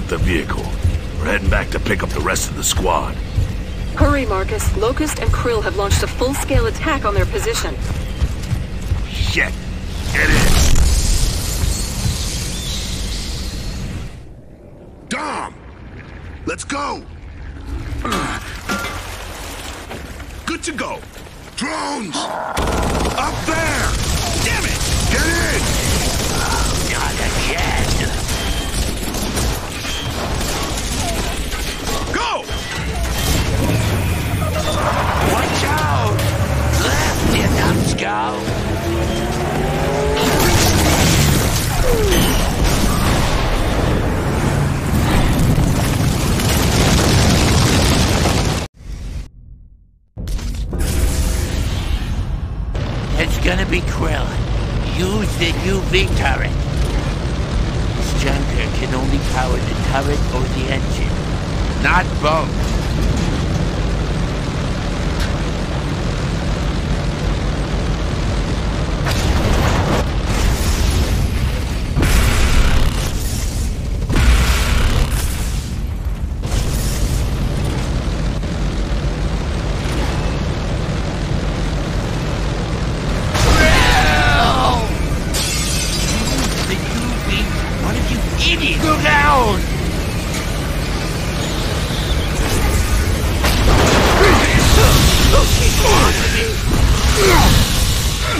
got the vehicle. We're heading back to pick up the rest of the squad. Hurry, Marcus. Locust and Kryll have launched a full-scale attack on their position. Shit! Get in! Dom! Let's go! Good to go. Drones! Up there!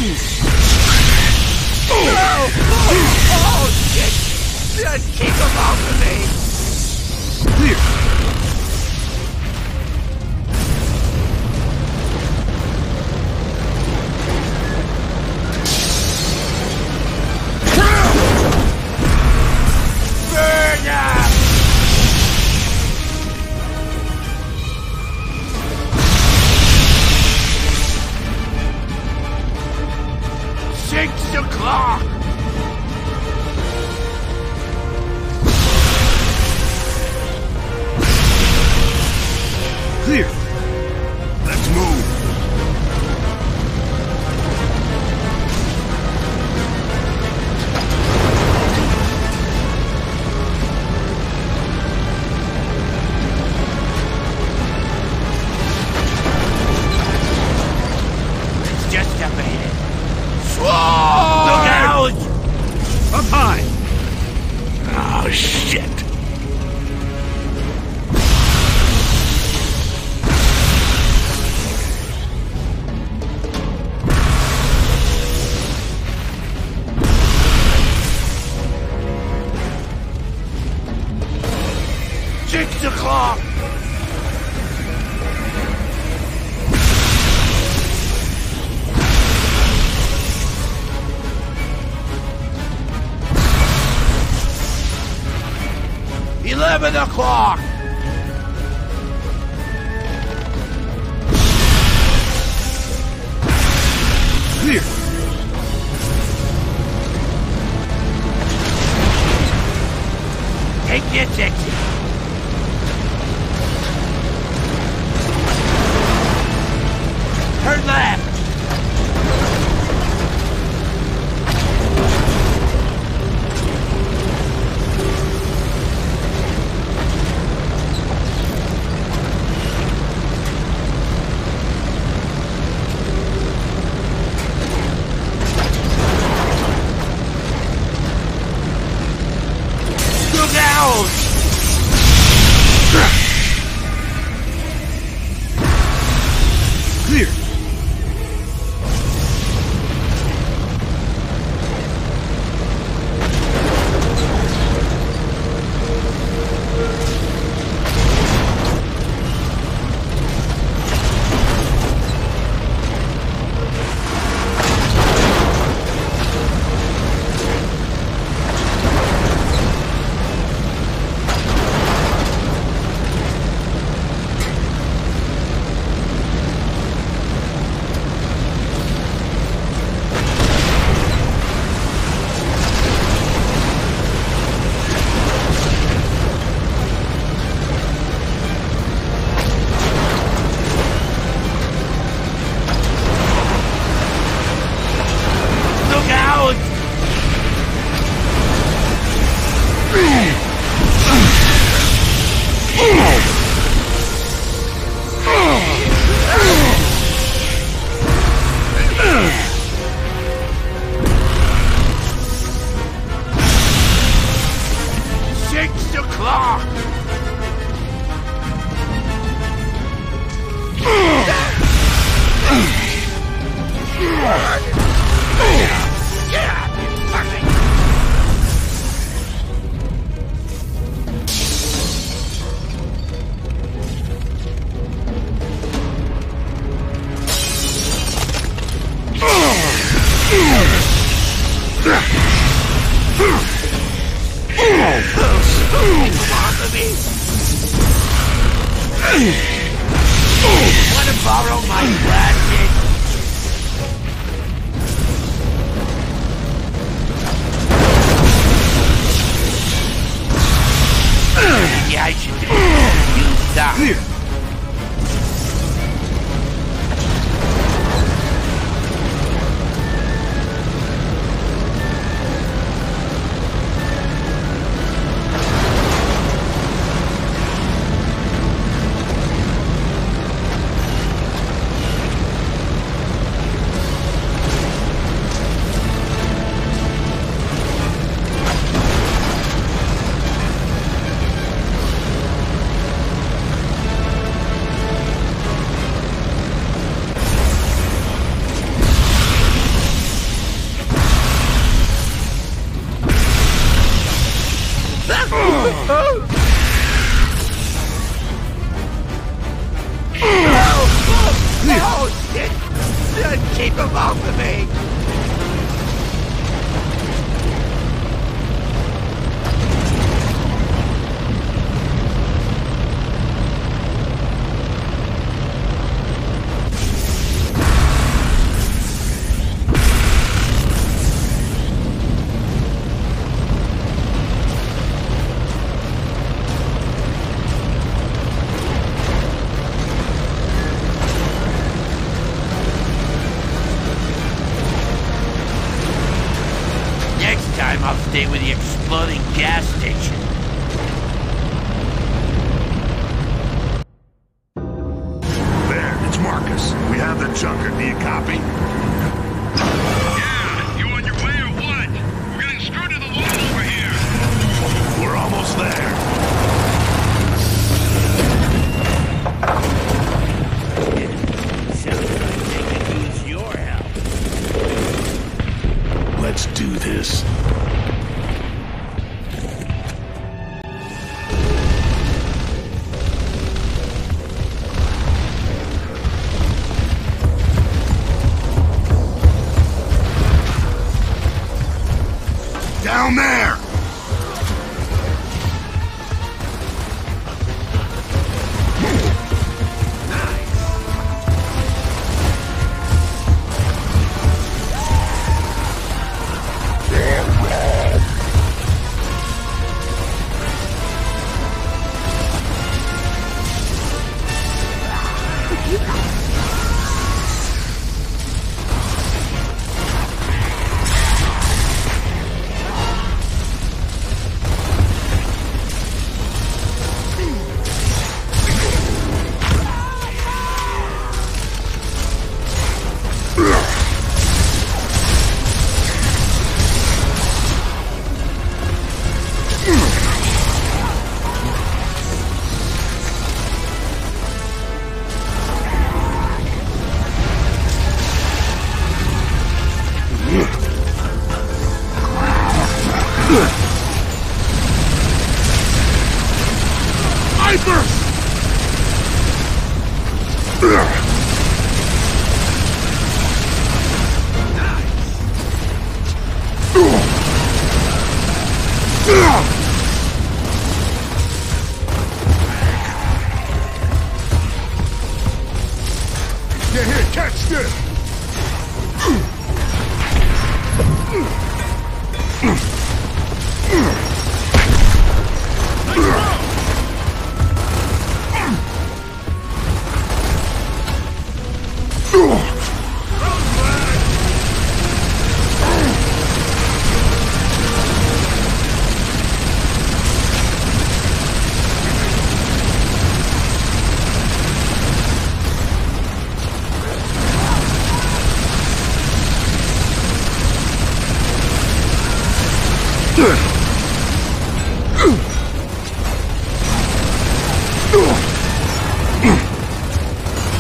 Oh, oh, oh, shit! Just kick him off of me! 11 o'clock. Uh. Do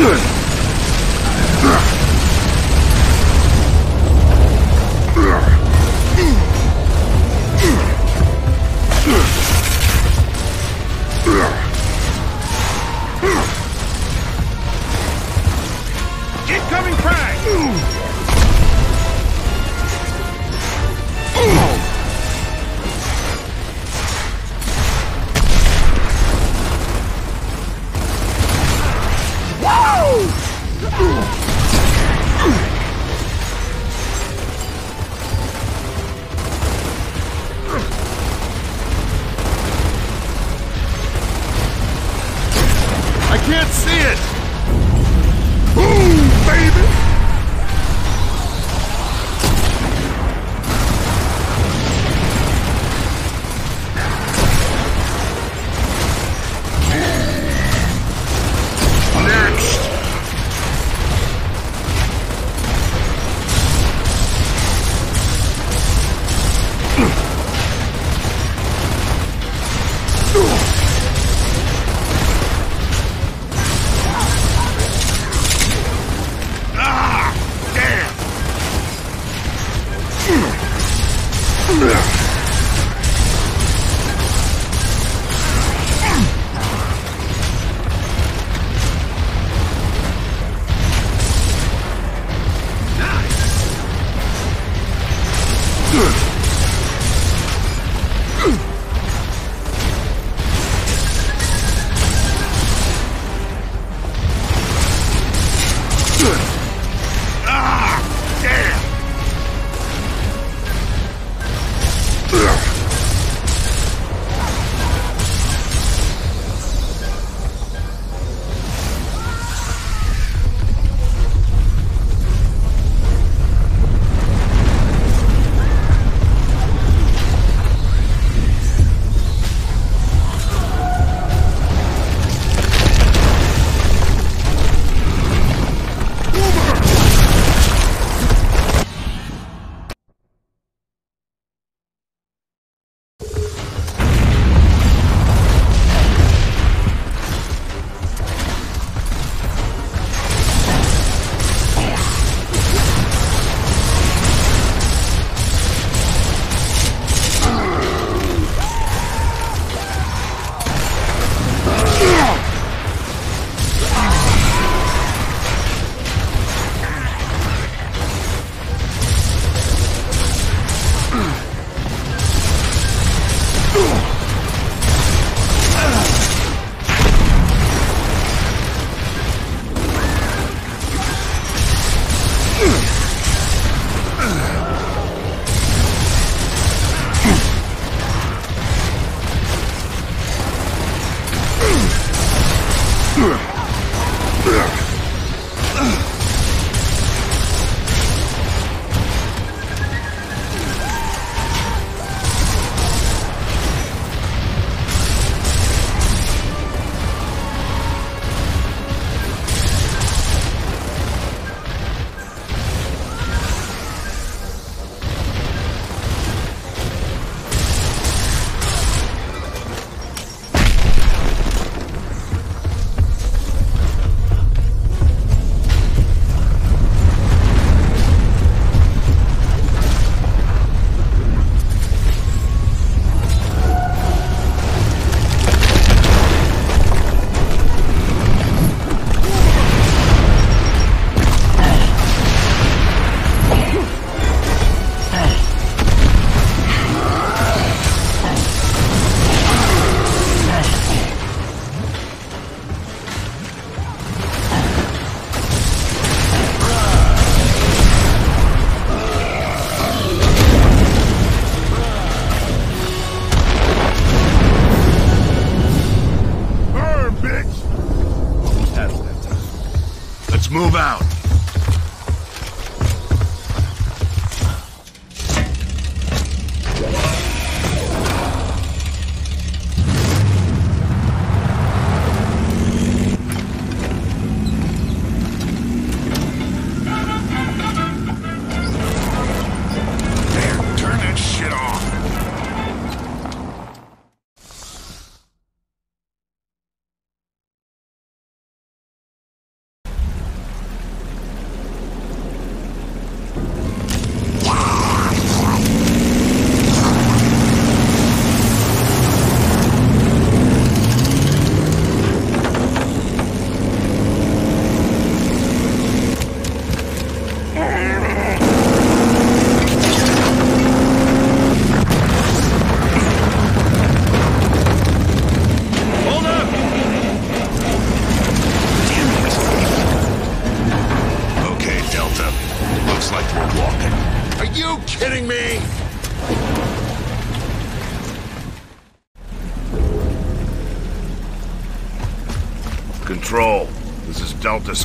Incoming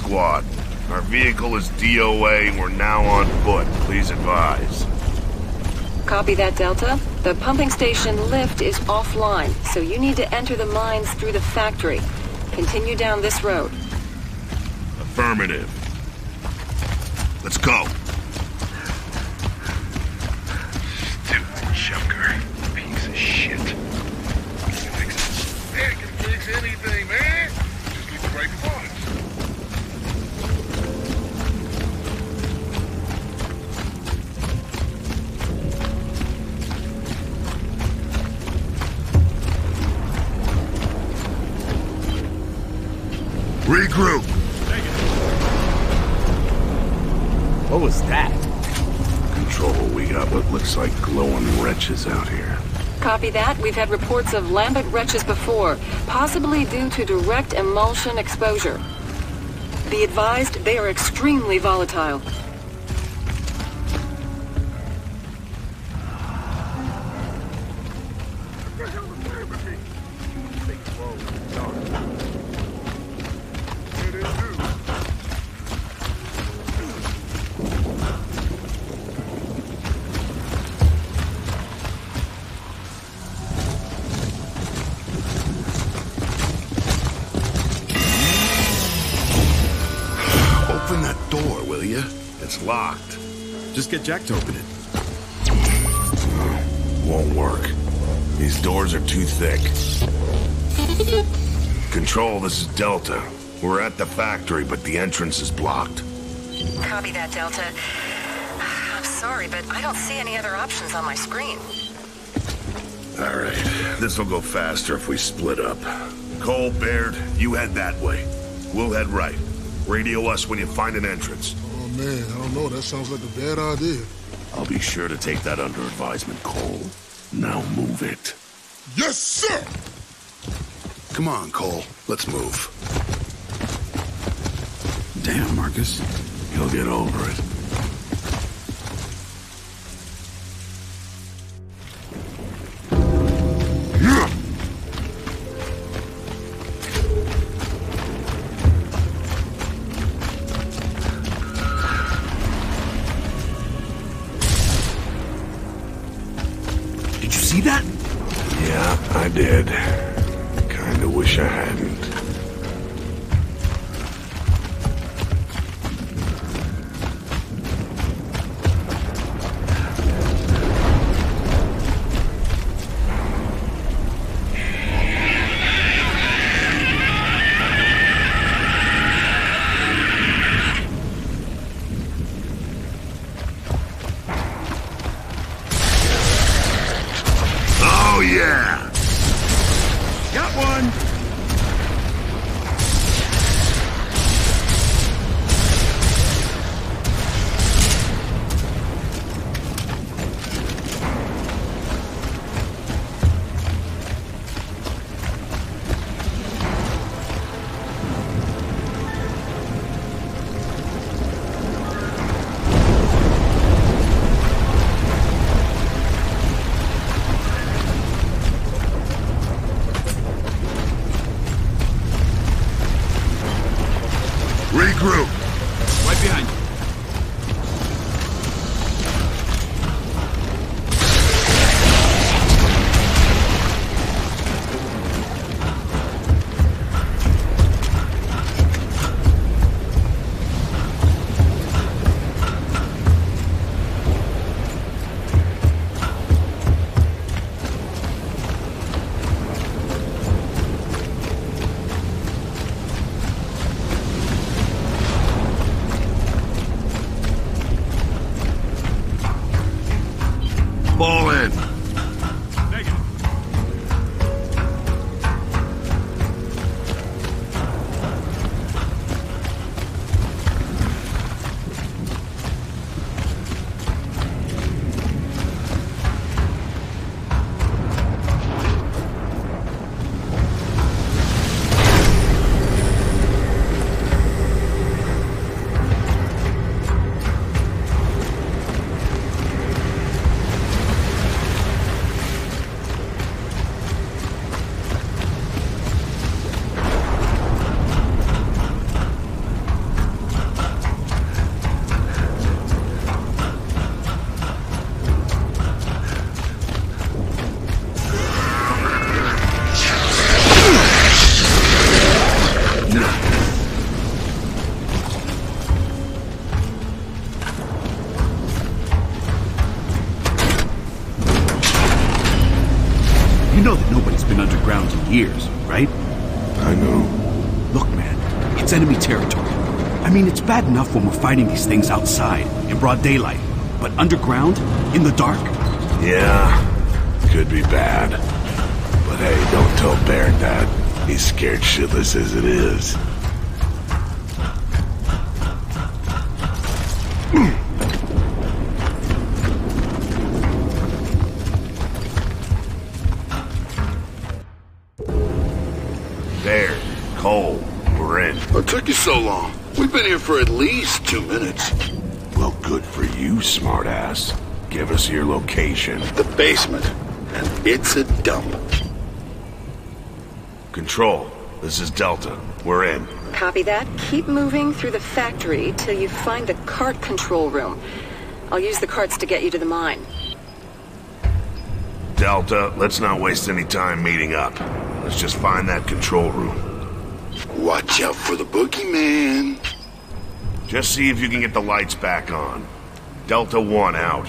Squad. Our vehicle is DOA we're now on foot. Please advise. Copy that, Delta. The pumping station lift is offline, so you need to enter the mines through the factory. Continue down this road. Affirmative. Let's go. Wretches out here. Copy that. We've had reports of lambent wretches before, possibly due to direct imulsion exposure. Be advised, they are extremely volatile. Get Jack to open it. Won't work. These doors are too thick. Control, this is Delta. We're at the factory, but the entrance is blocked. Copy that, Delta. I'm sorry, but I don't see any other options on my screen. All right. This will go faster if we split up. Cole, Baird, you head that way. We'll head right. Radio us when you find an entrance. Man, I don't know. That sounds like a bad idea. I'll be sure to take that under advisement, Cole. Now move it. Yes, sir! Come on, Cole. Let's move. Damn, Marcus. You'll get over it. know that nobody's been underground in years, right? I know. Look, man, it's enemy territory. I mean, it's bad enough when we're fighting these things outside, in broad daylight. But underground? In the dark? Yeah, could be bad. But hey, don't tell Baird that. He's scared shitless as it is. took you so long? We've been here for at least two minutes. Well, good for you, smartass. Give us your location. The basement. And it's a dump. Control, this is Delta. We're in. Copy that. Keep moving through the factory till you find the cart control room. I'll use the carts to get you to the mine. Delta, let's not waste any time meeting up. Let's just find that control room. Watch out for the boogeyman. Just see if you can get the lights back on. Delta 1 out.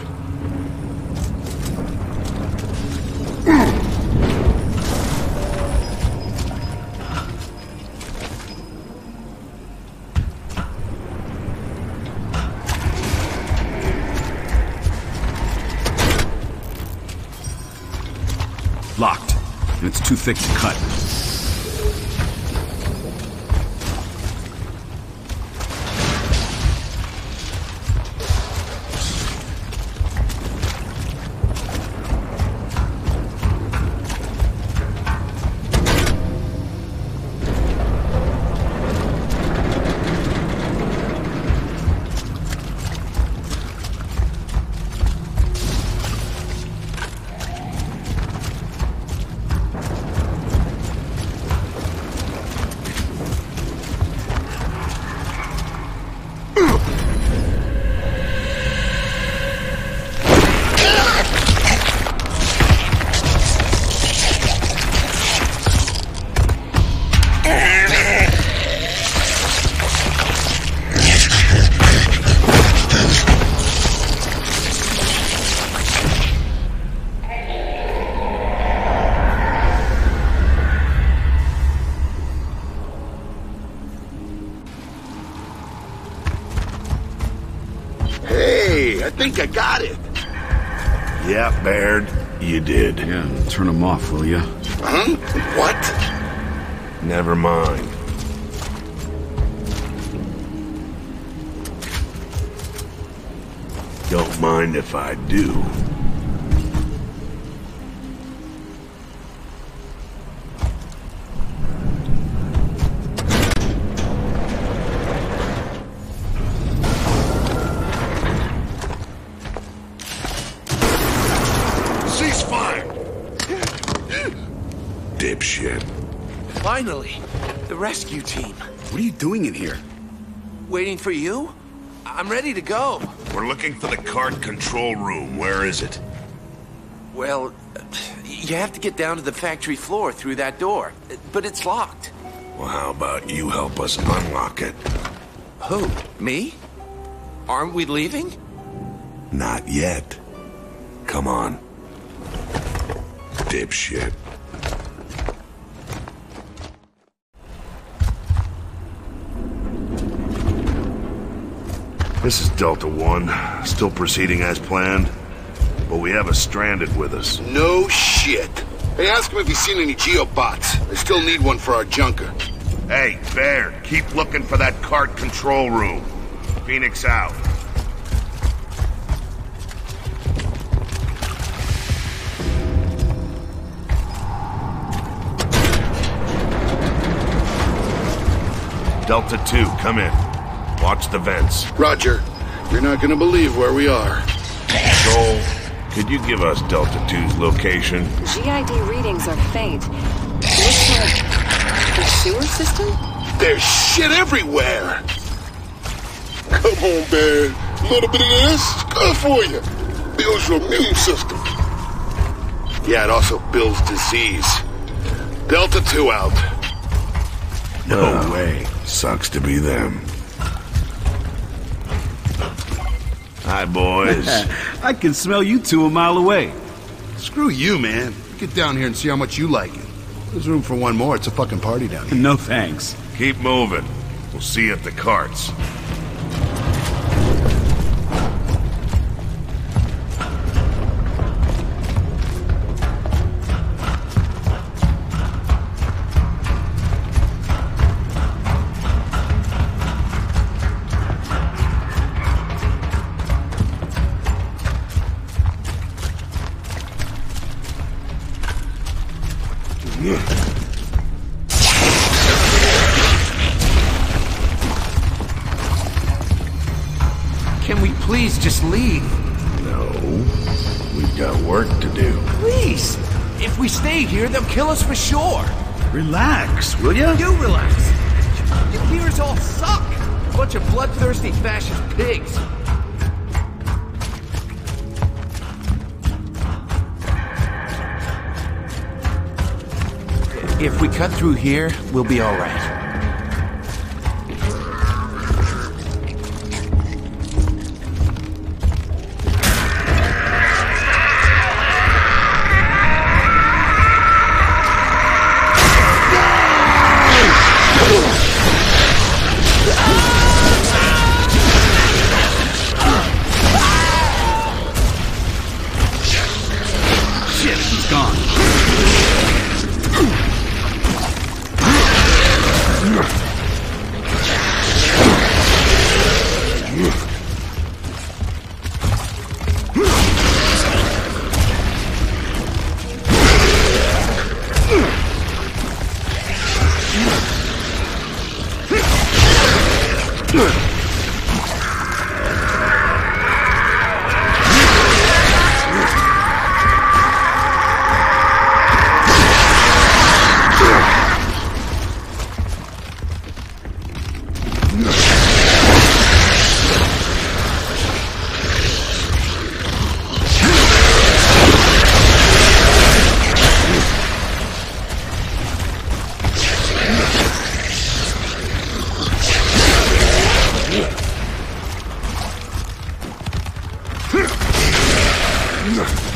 Locked. And it's too thick to cut. Think I got it. Yeah, Baird, you did. Yeah, turn them off, will ya? Huh? What? Never mind. Don't mind if I do. The rescue team. What are you doing in here? Waiting for you? I'm ready to go. We're looking for the cart control room. Where is it? Well, you have to get down to the factory floor through that door, but it's locked. Well, how about you help us unlock it? Who? Me? Aren't we leaving? Not yet. Come on. Dipshit. This is Delta One, still proceeding as planned, but we have a stranded with us. No shit. Hey, ask him if he's seen any geobots. I still need one for our junker. Hey, Baird, keep looking for that cart control room. Phoenix out. Delta 2, come in. Watch the vents. Roger. You're not gonna believe where we are. Joel, could you give us Delta 2's location? GID readings are faint. Looks like the sewer system? There's shit everywhere. Come on, man. A little bit of this, good for you. Builds your immune system. Yeah, it also builds disease. Delta 2 out. No way. Sucks to be them. Hi, boys. I can smell you two a mile away. Screw you, man. Get down here and see how much you like it. There's room for one more. It's a fucking party down here. No thanks. Keep moving. We'll see you at the carts. Here, we'll be all right. Who's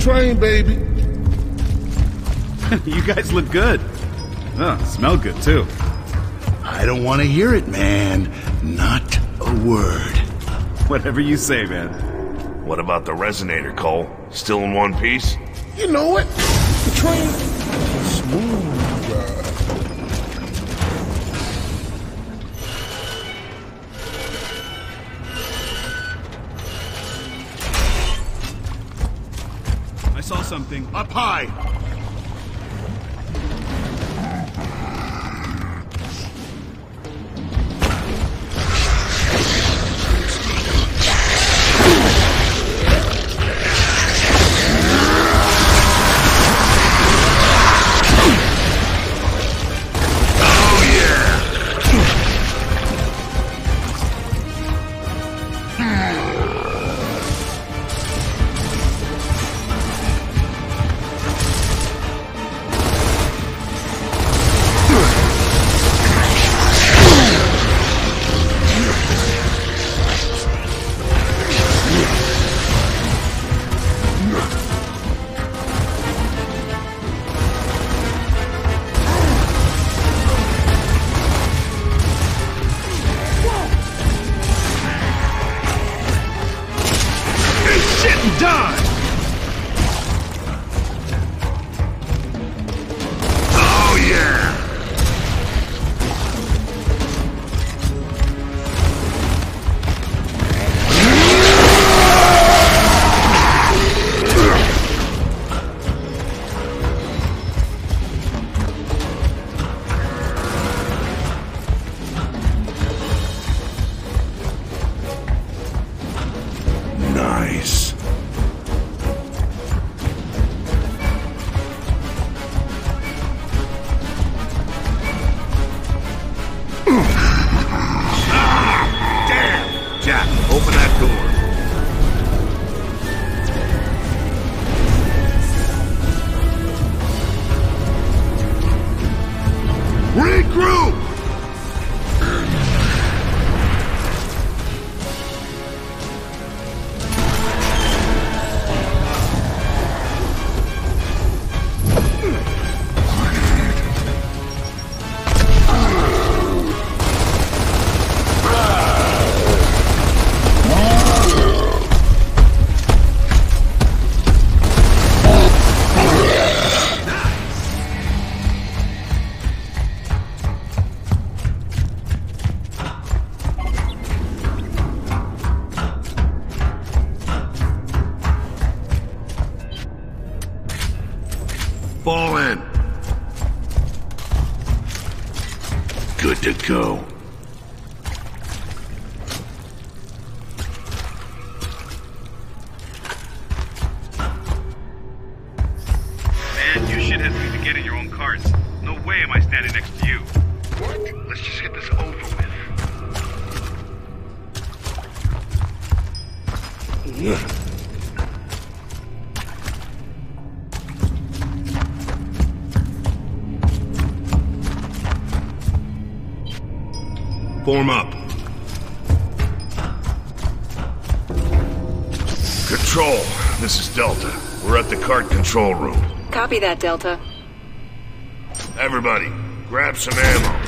train, baby. you guys look good. Oh, smell good too. I don't want to hear it, man. Not a word. Whatever you say, man. What about the resonator, Cole? Still in one piece? You know what? Saw something up high. Fall in. Good to go. Form up. Control, this is Delta. We're at the cart control room. Copy that, Delta. Everybody, grab some ammo.